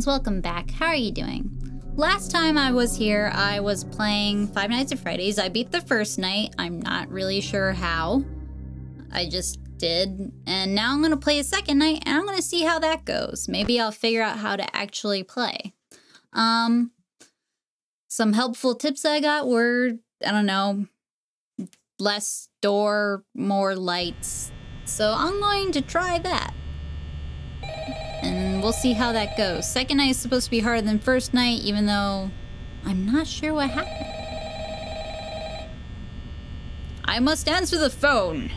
fans, welcome back. How are you doing? Last time I was here, I was playing Five Nights at Freddy's. I beat the first night. I'm not really sure how. I just did. And now I'm going to play a second night, and I'm going to see how that goes. Maybe I'll figure out how to actually play. Um, some helpful tips I got were, I don't know, less door, more lights. So I'm going to try that and we'll see how that goes. Second night is supposed to be harder than first night, even though I'm not sure what happened. I must answer the phone.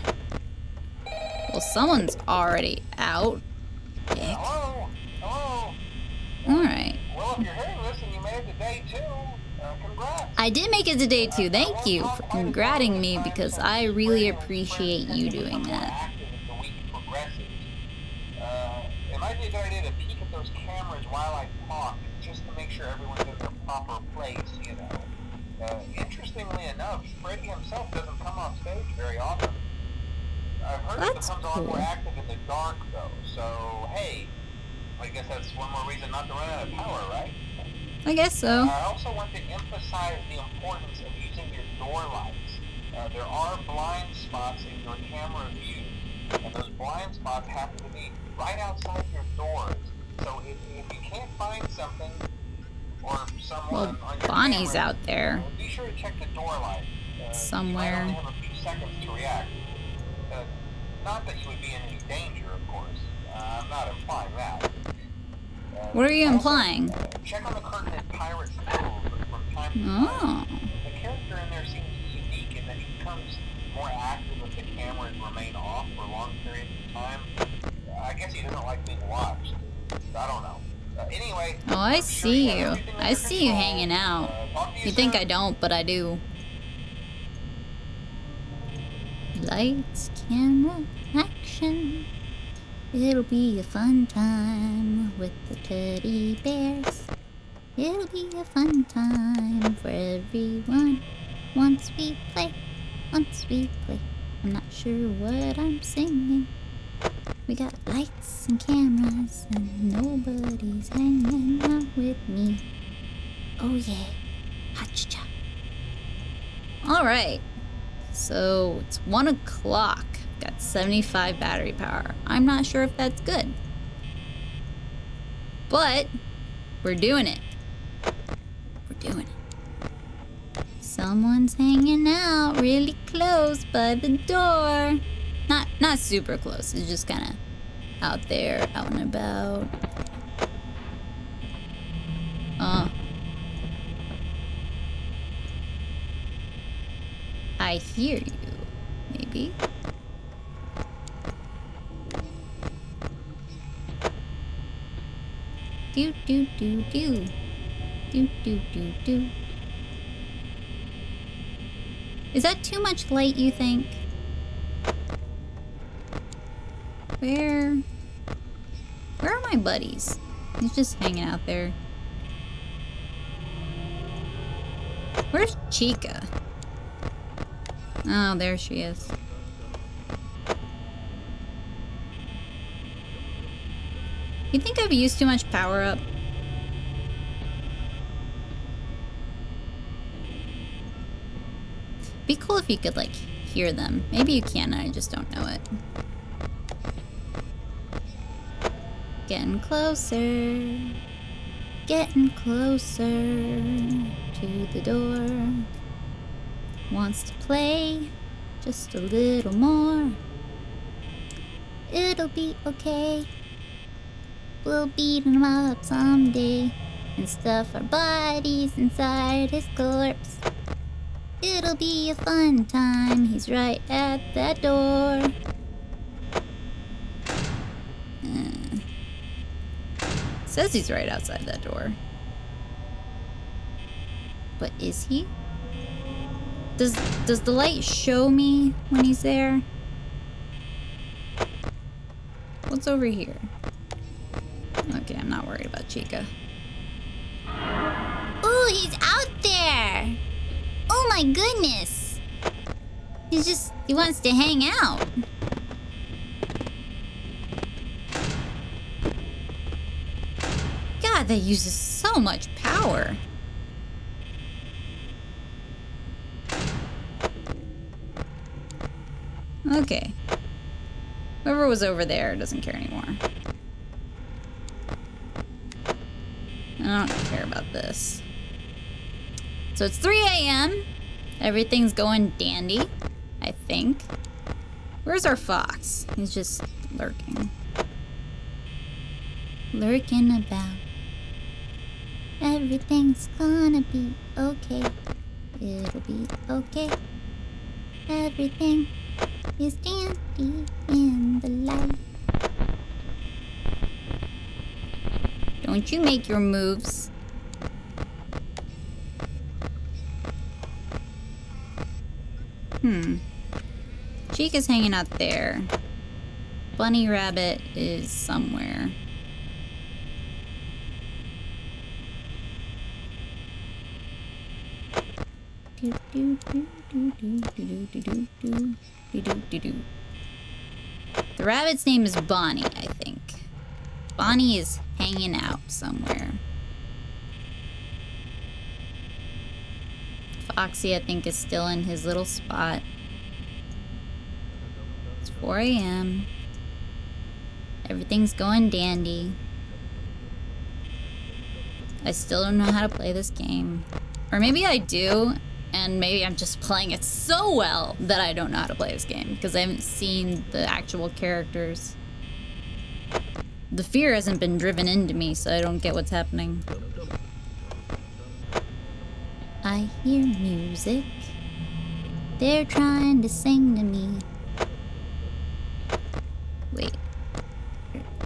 Well, someone's already out. Hello? Hello? Alright. Well, if you're hearing this and you made it to day two, uh, congrats. I did make it to day two. Thank you for congratulating me because I really appreciate you doing that. Active as the week progresses. Uh, it might be a good idea to peek at those cameras while I talk, just to make sure everyone's in their proper place, you know. Uh, interestingly enough, Freddy himself doesn't come off stage very often. I've heard he That's becomes a lot more active in the dark, though, so hey, I guess that's one more reason not to run out of power, right? I guess so. I also want to emphasize the importance of using your door lights. Uh, there are blind spots in your camera view, and those blind spots happen to be right outside your doors. So if, if you can't find something or someone Well, on Bonnie's camera, out there. be sure to check the door light. Uh, Somewhere. You have a few seconds to react. Uh, not that you would be in any danger, of course. Uh, I'm not implying that. Uh, What are you also, implying? check on the curtain in Pirate's Cove from time to time. Oh. The character in there seems unique in that he becomes more active if the cameras remain off for long periods of time. I guess he doesn't like being watched. I don't know. Uh, anyway. Oh, I see you. I see you hanging out. You You think. I don't, but I do. Lights, camera, action. It'll be a fun time with the teddy bears. It'll be a fun time for everyone. Once we play, once we play. I'm not sure what I'm singing. We got lights and cameras, and nobody's hanging out with me. Oh yeah. Ha-cha-cha. Alright. So it's one o'clock. Got 75 battery power. I'm not sure if that's good. But we're doing it. We're doing it. Someone's hanging out really close by the door. Not super close. It's just kind of out there, out and about. Uh, I hear you, maybe. Do do do do. Do do do do. Is that too much light, you think? Where... Where are my buddies? He's just hanging out there. Where's Chica? Oh, there she is. You think I've used too much power up? Be cool if you could, like, hear them. Maybe you can, I just don't know it. Getting closer. Getting closer to the door. Wants to play just a little more. It'll be okay. We'll beat him up someday and stuff our bodies inside his corpse. It'll be a fun time. He's right at that door. Uh, says he's right outside that door. But is he? Does does the light show me when he's there? What's over here? Okay, I'm not worried about Chica. Ooh, he's out there! Oh my goodness! He's just, he wants to hang out. God, that uses so much power. Okay. Whoever was over there doesn't care anymore. I don't care about this. So it's 3 a.m. Everything's going dandy, I think. Where's our fox? He's just lurking. Lurking about. Everything's gonna be okay. It'll be okay. Everything is dandy in the light. Don't you make your moves. Hmm. Chica's hanging out there. Bunny Rabbit is somewhere. The rabbit's name is Bonnie, I think. Bonnie is hanging out somewhere. Foxy, I think, is still in his little spot. It's 4 a.m. Everything's going dandy. I still don't know how to play this game. Or maybe I do, and maybe I'm just playing it so well that I don't know how to play this game because I haven't seen the actual characters. The fear hasn't been driven into me, so I don't get what's happening. I hear music. They're trying to sing to me. Wait.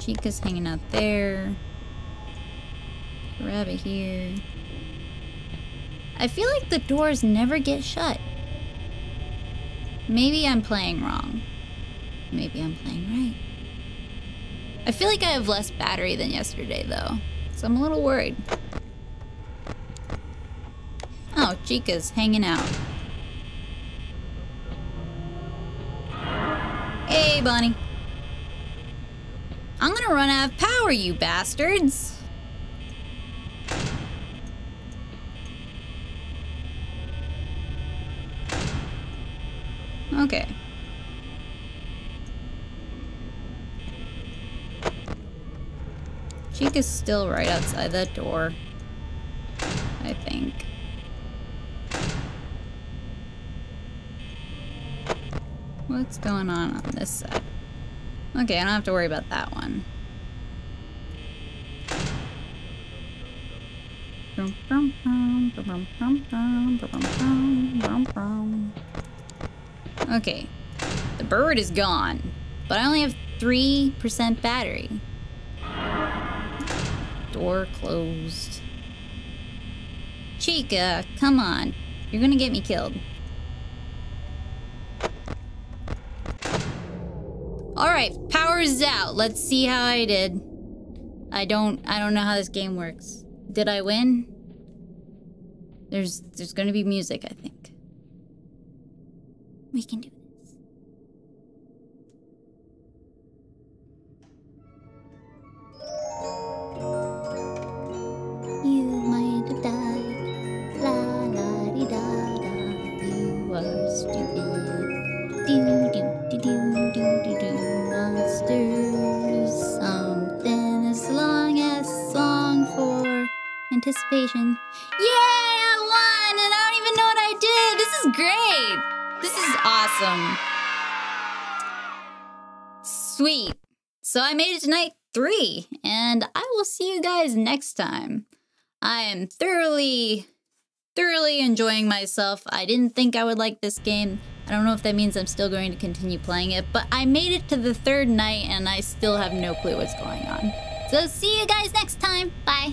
Chica's hanging out there. Rabbit here. I feel like the doors never get shut. Maybe I'm playing wrong. Maybe I'm playing right. I feel like I have less battery than yesterday, though. So I'm a little worried. Oh, Chica's hanging out. Hey, Bonnie. I'm gonna run out of power, you bastards. Okay. Chica's still right outside that door. I think. What's going on on this side? Okay, I don't have to worry about that one. Okay. The bird is gone, but I only have 3% battery. Door closed. Chica, come on. You're gonna get me killed. Alright, power's out. Let's see how I did. I don't I don't know how this game works. Did I win? There's there's gonna be music, I think. We can do this. You might have died. La la di da da. You are stupid. Do do do do do do do. Monsters. Something as long as song for anticipation. Yeah, I won, and I don't even know what I did. This is great. This is awesome. Sweet. So I made it to night three, and I will see you guys next time. I am thoroughly, thoroughly enjoying myself. I didn't think I would like this game. I don't know if that means I'm still going to continue playing it, but I made it to the third night and I still have no clue what's going on. So see you guys next time. Bye.